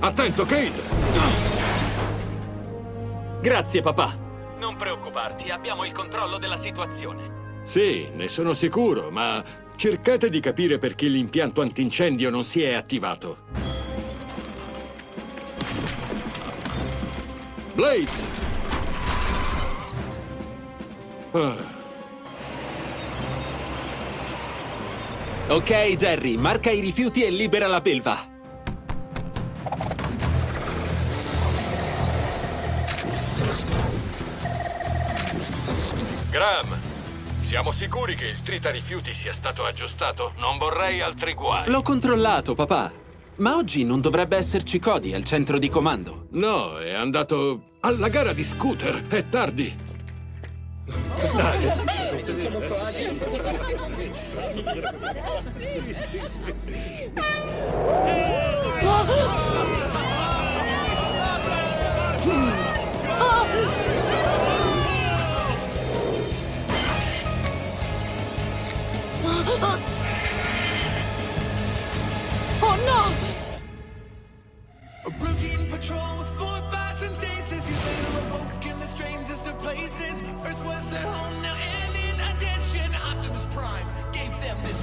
Attento, Cade! Grazie, papà. Non preoccuparti, abbiamo il controllo della situazione. Sì, ne sono sicuro, ma cercate di capire perché l'impianto antincendio non si è attivato. Blades! Ah, Ok, Jerry, marca i rifiuti e libera la belva. Graham, siamo sicuri che il tritarifiuti sia stato aggiustato? Non vorrei altri guai. L'ho controllato, papà. Ma oggi non dovrebbe esserci Cody al centro di comando. No, è andato alla gara di scooter. È tardi. Oh places. Earth was their home now, and in addition, Optimus Prime gave them this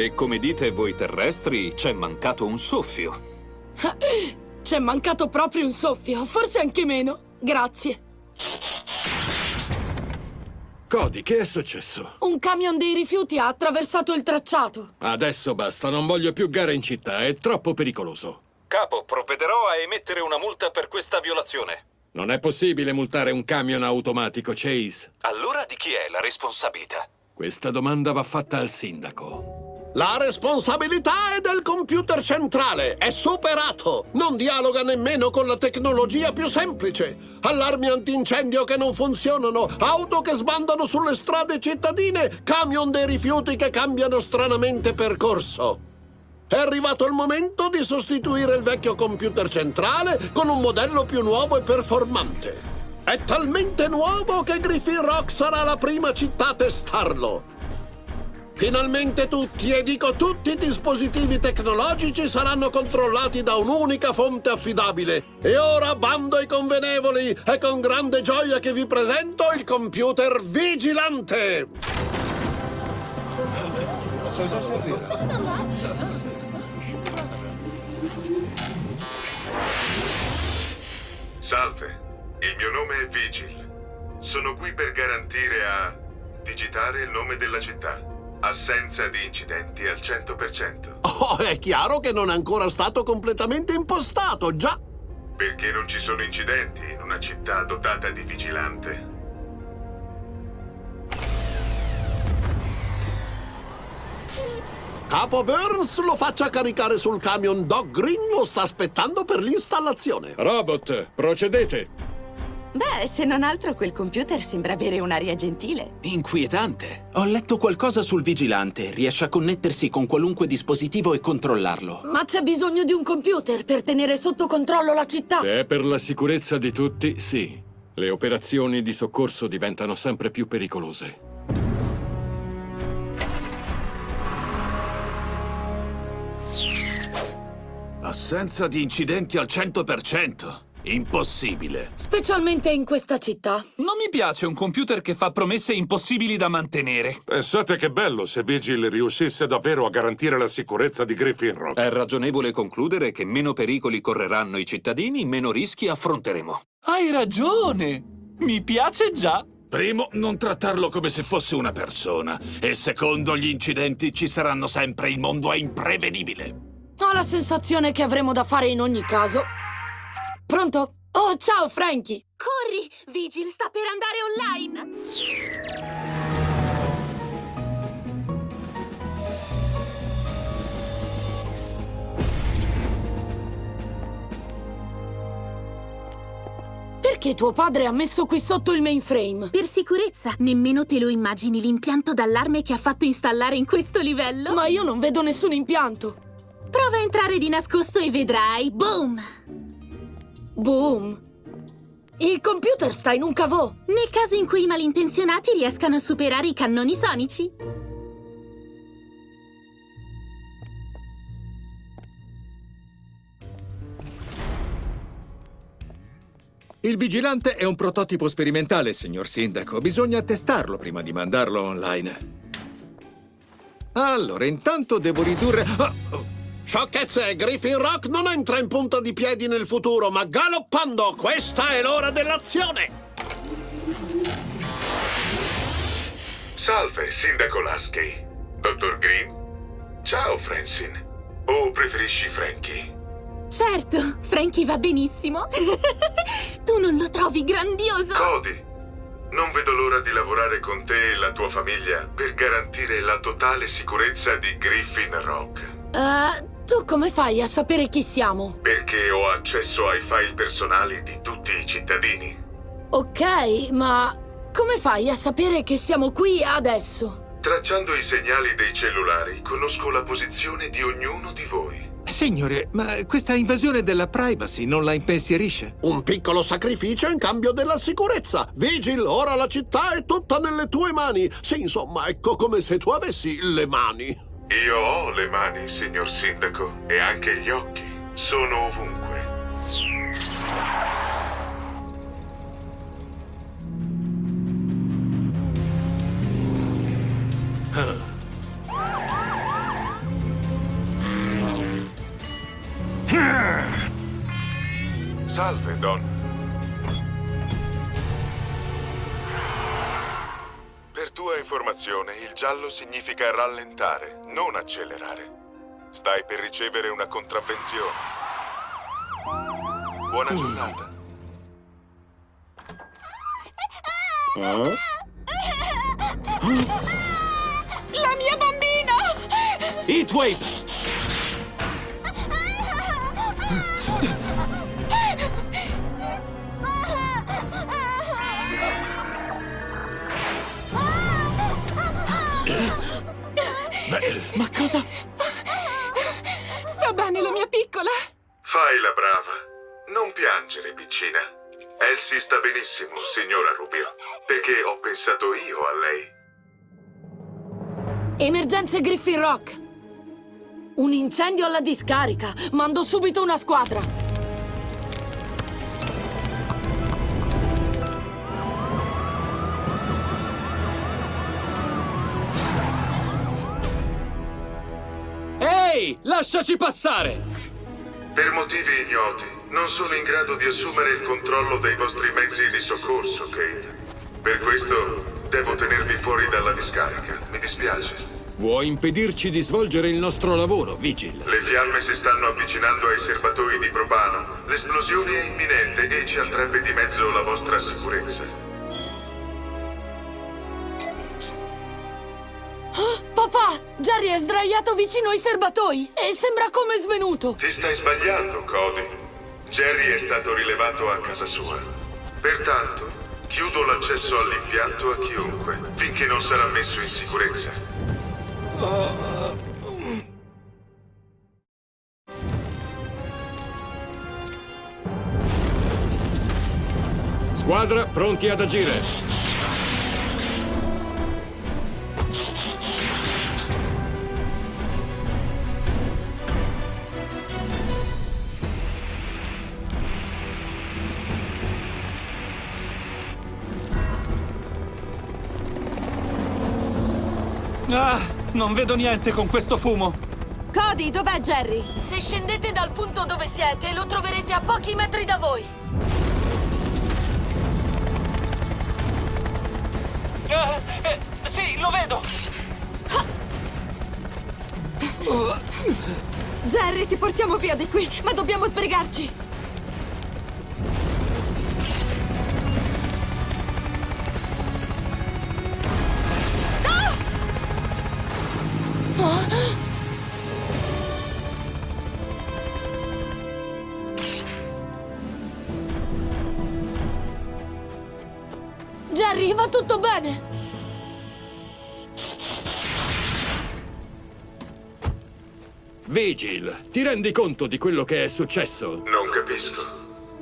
E come dite voi terrestri, c'è mancato un soffio. C'è mancato proprio un soffio, forse anche meno. Grazie. Cody, che è successo? Un camion dei rifiuti ha attraversato il tracciato. Adesso basta, non voglio più gare in città, è troppo pericoloso. Capo, provvederò a emettere una multa per questa violazione. Non è possibile multare un camion automatico, Chase. Allora di chi è la responsabilità? Questa domanda va fatta al sindaco. La responsabilità è del computer centrale, è superato. Non dialoga nemmeno con la tecnologia più semplice. Allarmi antincendio che non funzionano, auto che sbandano sulle strade cittadine, camion dei rifiuti che cambiano stranamente percorso. È arrivato il momento di sostituire il vecchio computer centrale con un modello più nuovo e performante. È talmente nuovo che Griffin Rock sarà la prima città a testarlo. Finalmente tutti, e dico tutti i dispositivi tecnologici saranno controllati da un'unica fonte affidabile. E ora, bando ai convenevoli, è con grande gioia che vi presento il computer vigilante! Salve, il mio nome è Vigil. Sono qui per garantire a digitare il nome della città. Assenza di incidenti al 100%. Oh, è chiaro che non è ancora stato completamente impostato, già! Perché non ci sono incidenti in una città dotata di vigilante. Capo Burns lo faccia caricare sul camion Dog Green, lo sta aspettando per l'installazione. Robot, procedete. Beh, se non altro quel computer sembra avere un'aria gentile. Inquietante. Ho letto qualcosa sul vigilante. Riesce a connettersi con qualunque dispositivo e controllarlo. Ma c'è bisogno di un computer per tenere sotto controllo la città. Se è per la sicurezza di tutti, sì. Le operazioni di soccorso diventano sempre più pericolose. Assenza di incidenti al 100%. Impossibile. Specialmente in questa città. Non mi piace un computer che fa promesse impossibili da mantenere. Pensate che bello se Vigil riuscisse davvero a garantire la sicurezza di Griffin Rock. È ragionevole concludere che meno pericoli correranno i cittadini, meno rischi affronteremo. Hai ragione! Mi piace già! Primo, non trattarlo come se fosse una persona. E secondo, gli incidenti ci saranno sempre. Il mondo è imprevedibile. Ho la sensazione che avremo da fare in ogni caso. Pronto? Oh, ciao, Frankie! Corri! Vigil sta per andare online! Perché tuo padre ha messo qui sotto il mainframe? Per sicurezza, nemmeno te lo immagini l'impianto d'allarme che ha fatto installare in questo livello? Ma io non vedo nessun impianto. Prova a entrare di nascosto e vedrai. Boom! Boom! Il computer sta in un cavò! Nel caso in cui i malintenzionati riescano a superare i cannoni sonici. Il vigilante è un prototipo sperimentale, signor Sindaco. Bisogna testarlo prima di mandarlo online. Allora, intanto devo ridurre... Ah, oh. Sciocchezze! Griffin Rock non entra in punta di piedi nel futuro, ma galoppando! Questa è l'ora dell'azione! Salve, Sindaco Lasky. Dottor Green? Ciao, Francine. O preferisci Frankie? Certo, Frankie va benissimo. tu non lo trovi grandioso? Cody, non vedo l'ora di lavorare con te e la tua famiglia per garantire la totale sicurezza di Griffin Rock. Uh, tu come fai a sapere chi siamo? Perché ho accesso ai file personali di tutti i cittadini. Ok, ma come fai a sapere che siamo qui adesso? Tracciando i segnali dei cellulari, conosco la posizione di ognuno di voi. Signore, ma questa invasione della privacy non la impensierisce? Un piccolo sacrificio in cambio della sicurezza. Vigil, ora la città è tutta nelle tue mani. Sì, insomma, ecco come se tu avessi le mani. Io ho le mani, signor Sindaco, e anche gli occhi. Sono ovunque. Salve, Don. Informazione, il giallo significa rallentare, non accelerare. Stai per ricevere una contravvenzione. Buona giornata. La mia bambina! Heatwave! Ma cosa? Sta bene la mia piccola? Fai la brava. Non piangere, piccina. Elsie sta benissimo, signora Rubio, perché ho pensato io a lei. Emergenze Griffin Rock! Un incendio alla discarica! Mando subito una squadra! Ehi, lasciaci passare! Per motivi ignoti, non sono in grado di assumere il controllo dei vostri mezzi di soccorso, Kate. Per questo devo tenervi fuori dalla discarica. Mi dispiace. Vuoi impedirci di svolgere il nostro lavoro, Vigil? Le fiamme si stanno avvicinando ai serbatoi di propano. L'esplosione è imminente e ci andrebbe di mezzo la vostra sicurezza. Jerry è sdraiato vicino ai serbatoi e sembra come svenuto! Ti stai sbagliando, Cody. Jerry è stato rilevato a casa sua. Pertanto, chiudo l'accesso all'impianto a chiunque, finché non sarà messo in sicurezza. Squadra, pronti ad agire. Non vedo niente con questo fumo. Cody, dov'è Jerry? Se scendete dal punto dove siete, lo troverete a pochi metri da voi. Eh, eh, sì, lo vedo! Jerry, ti portiamo via di qui, ma dobbiamo sbrigarci! Tutto bene? Vigil, ti rendi conto di quello che è successo? Non capisco.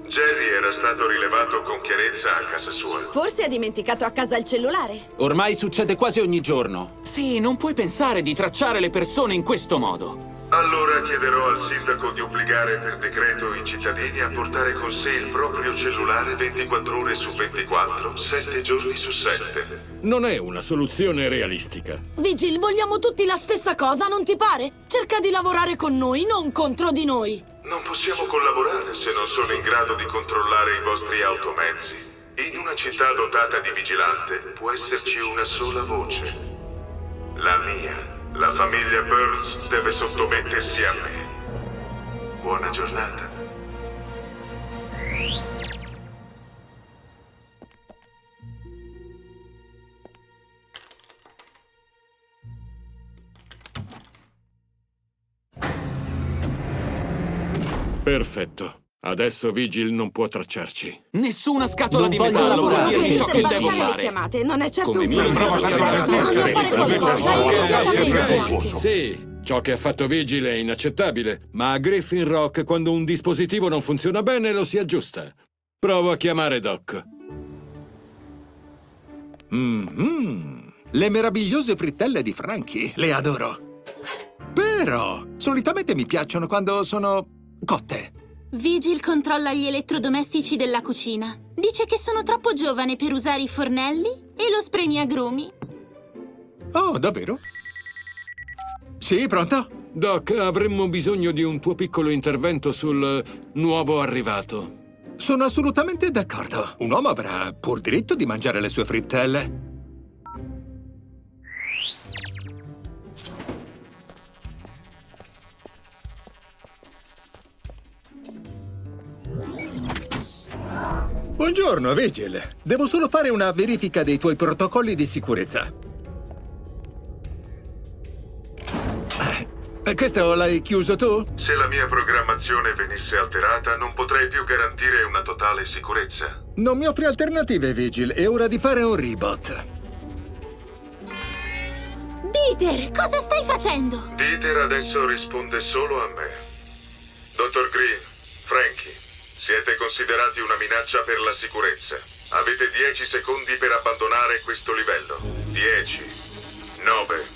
Jerry era stato rilevato con chiarezza a casa sua. Forse ha dimenticato a casa il cellulare. Ormai succede quasi ogni giorno. Sì, non puoi pensare di tracciare le persone in questo modo. Allora chiederò al sindaco di obbligare per decreto i cittadini a portare con sé il proprio cellulare 24 ore su 24, 7 giorni su 7. Non è una soluzione realistica. Vigil, vogliamo tutti la stessa cosa, non ti pare? Cerca di lavorare con noi, non contro di noi. Non possiamo collaborare se non sono in grado di controllare i vostri automezzi. In una città dotata di vigilante può esserci una sola voce. La mia. La famiglia Burns deve sottomettersi a me. Buona giornata. Perfetto. Adesso Vigil non può tracciarci. Nessuna scatola Non di metallo può lavorare. dirmi ciò che devo le fare. chiamate, non è certo Come un mi sembrava problema. Bisogna fare qualcosa, immediatamente. Sì, ciò che ha fatto Vigil è inaccettabile, ma a Griffin Rock quando un dispositivo non funziona bene lo si aggiusta. Provo a chiamare Doc. Mhm. Le meravigliose frittelle di Frankie, le adoro. Però, solitamente mi piacciono quando sono cotte. Vigil controlla gli elettrodomestici della cucina. Dice che sono troppo giovane per usare i fornelli e lo spremiagrumi. Oh, davvero? Sì, pronto? Doc, avremmo bisogno di un tuo piccolo intervento sul eh, nuovo arrivato. Sono assolutamente d'accordo. Un uomo avrà pur diritto di mangiare le sue frittelle. Buongiorno, Vigil. Devo solo fare una verifica dei tuoi protocolli di sicurezza. Eh, Questo l'hai chiuso tu? Se la mia programmazione venisse alterata, non potrei più garantire una totale sicurezza. Non mi offri alternative, Vigil. È ora di fare un reboot. Dieter, cosa stai facendo? Dieter adesso risponde solo a me. Dottor Green, Frankie, siete considerati una minaccia per la sicurezza. Avete 10 secondi per abbandonare questo livello. 10, 9,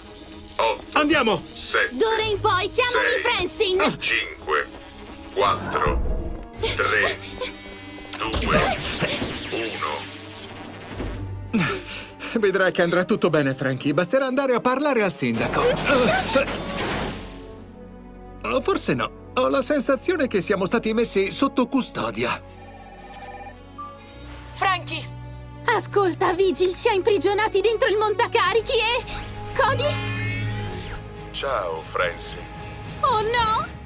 8, Andiamo! 7, D'ora in poi chiamami Francine! 5, 4, 3, 2, 1. Vedrai che andrà tutto bene, Frankie. Basterà andare a parlare al sindaco. O forse no. Ho la sensazione che siamo stati messi sotto custodia. Frankie, Ascolta, Vigil ci ha imprigionati dentro il montacarichi e... Cody? Ciao, Francie. Oh no!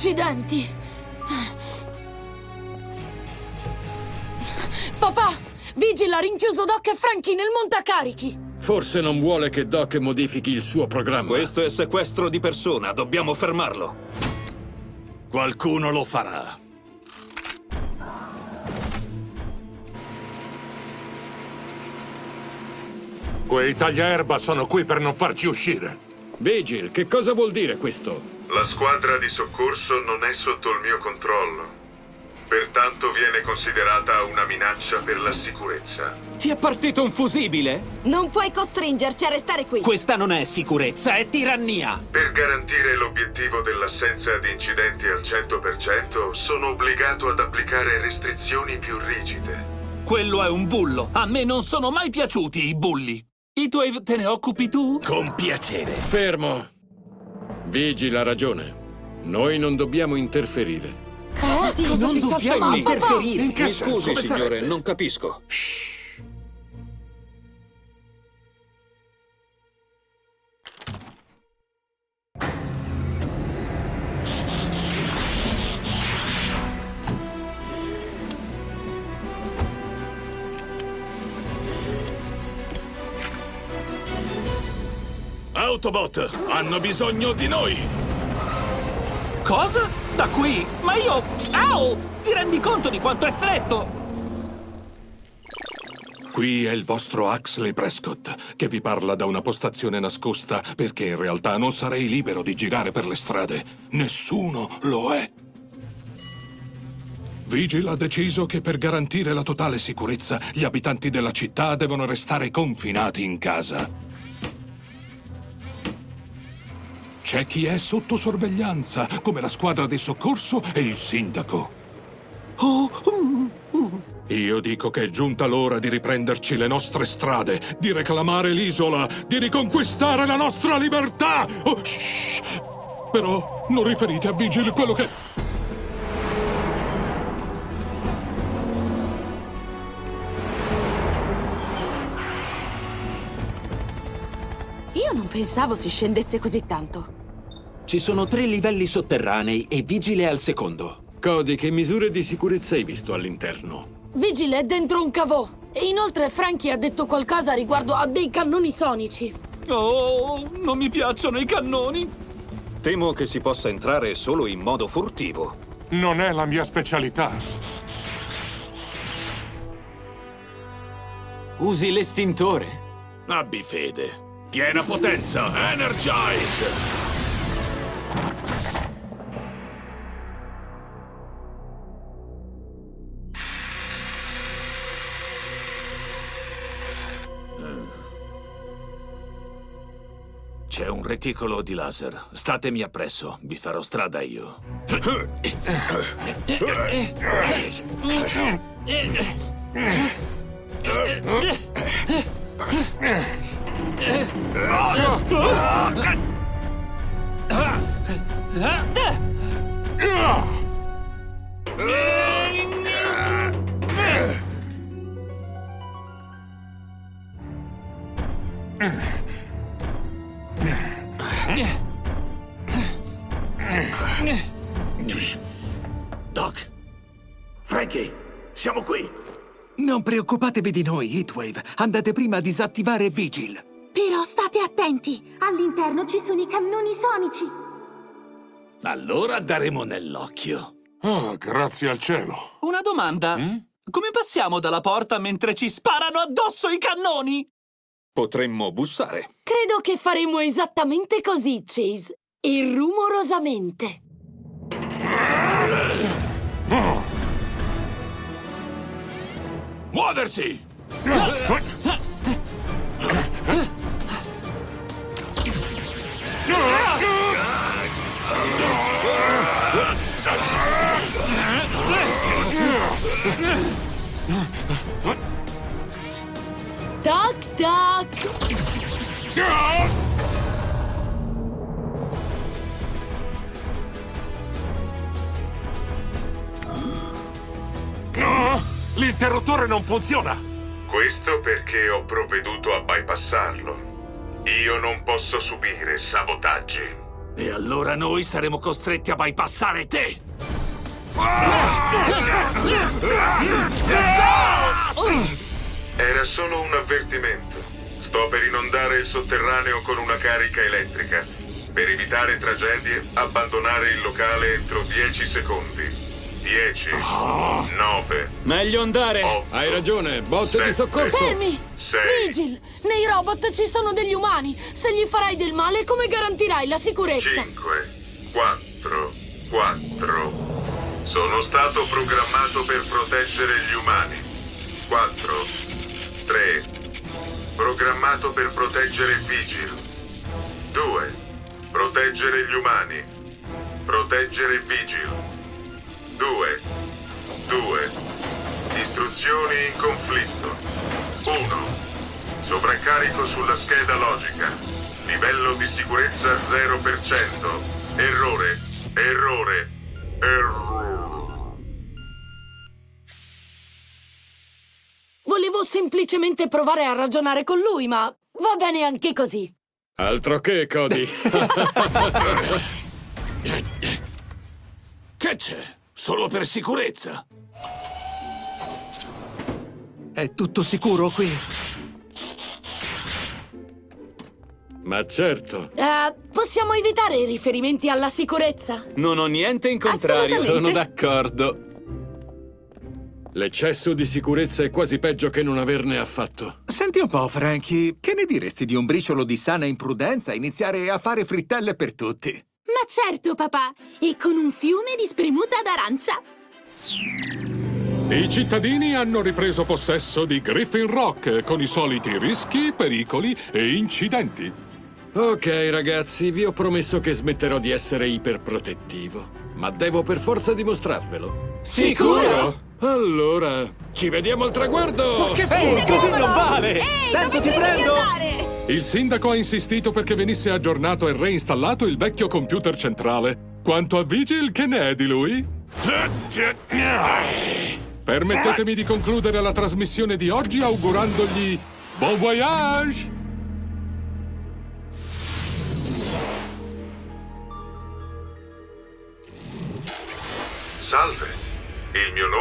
accidenti. Papà, Vigil ha rinchiuso Doc e Frankie nel montacarichi. Forse non vuole che Doc modifichi il suo programma. Questo è sequestro di persona, dobbiamo fermarlo. Qualcuno lo farà. Quei tagliaerba sono qui per non farci uscire. Vigil, che cosa vuol dire questo? La squadra di soccorso non è sotto il mio controllo. Pertanto viene considerata una minaccia per la sicurezza. Ti è partito un fusibile? Non puoi costringerci a restare qui. Questa non è sicurezza, è tirannia. Per garantire l'obiettivo dell'assenza di incidenti al 100%, sono obbligato ad applicare restrizioni più rigide. Quello è un bullo. A me non sono mai piaciuti i bulli. I tuoi te ne occupi tu? Con piacere. Fermo! Vigil ha ragione. Noi non dobbiamo interferire. Cosa ti- non dobbiamo interferire. In che Mi senso? scusi, signore, sarebbe? non capisco. Autobot, hanno bisogno di noi! Cosa? Da qui? Ma io... Au! Ti rendi conto di quanto è stretto? Qui è il vostro Axley Prescott, che vi parla da una postazione nascosta, perché in realtà non sarei libero di girare per le strade. Nessuno lo è. Vigil ha deciso che per garantire la totale sicurezza gli abitanti della città devono restare confinati in casa. C'è chi è sotto sorveglianza, come la squadra di soccorso e il sindaco. Io dico che è giunta l'ora di riprenderci le nostre strade, di reclamare l'isola, di riconquistare la nostra libertà! Oh, shh. Però non riferite a Vigil quello che... Io non pensavo si scendesse così tanto. Ci sono tre livelli sotterranei e vigile al secondo. Cody, che misure di sicurezza hai visto all'interno? Vigile è dentro un cavò. E inoltre Frankie ha detto qualcosa riguardo a dei cannoni sonici. Oh, non mi piacciono i cannoni. Temo che si possa entrare solo in modo furtivo. Non è la mia specialità. Usi l'estintore. Abbi fede. Piena potenza, Energize! Reticolo di laser. Statemi appresso, vi farò strada io. Doc, non preoccupatevi di noi, Heatwave. Andate prima a disattivare Vigil. Però state attenti! All'interno ci sono i cannoni sonici! Allora daremo nell'occhio. Oh, grazie al cielo. Una domanda. Come passiamo dalla porta mentre ci sparano addosso i cannoni? Potremmo bussare. Credo che faremo esattamente così, Chase. E rumorosamente. Podersi! Так, так. L'interruttore non funziona. Questo perché ho provveduto a bypassarlo. Io non posso subire sabotaggi. E allora noi saremo costretti a bypassare te! Era solo un avvertimento. Sto per inondare il sotterraneo con una carica elettrica. Per evitare tragedie, abbandonare il locale entro 10 secondi. 10, 9, Meglio andare. Hai ragione, botte di soccorso. Fermi! Sei. Vigil! Nei robot ci sono degli umani. Se gli farai del male, come garantirai la sicurezza? 5, 4, 4. Sono stato programmato per proteggere gli umani. 4, 3. Programmato per proteggere Vigil. 2. Proteggere gli umani. Proteggere Vigil. 2, 2, istruzioni in conflitto. 1, sovraccarico sulla scheda logica, livello di sicurezza 0%, errore, errore, errore. Volevo semplicemente provare a ragionare con lui, ma va bene anche così. Altro che, Cody. che c'è? Solo per sicurezza. È tutto sicuro qui? Ma certo. Eh, possiamo evitare i riferimenti alla sicurezza? Non ho niente in contrario. Assolutamente. Sono d'accordo. L'eccesso di sicurezza è quasi peggio che non averne affatto. Senti un po', Frankie, che ne diresti di un briciolo di sana imprudenza iniziare a fare frittelle per tutti? Ma certo, papà! E con un fiume di spremuta d'arancia! I cittadini hanno ripreso possesso di Griffin Rock con i soliti rischi, pericoli e incidenti. Ok, ragazzi, vi ho promesso che smetterò di essere iperprotettivo. Ma devo per forza dimostrarvelo. Sicuro? Allora, ci vediamo al traguardo! Ma che Ehi, così non vale! Tanto ti prendo! Il sindaco ha insistito perché venisse aggiornato e reinstallato il vecchio computer centrale. Quanto a Vigil, che ne è di lui? Permettetemi di concludere la trasmissione di oggi augurandogli buon voyage! Salve, il mio nome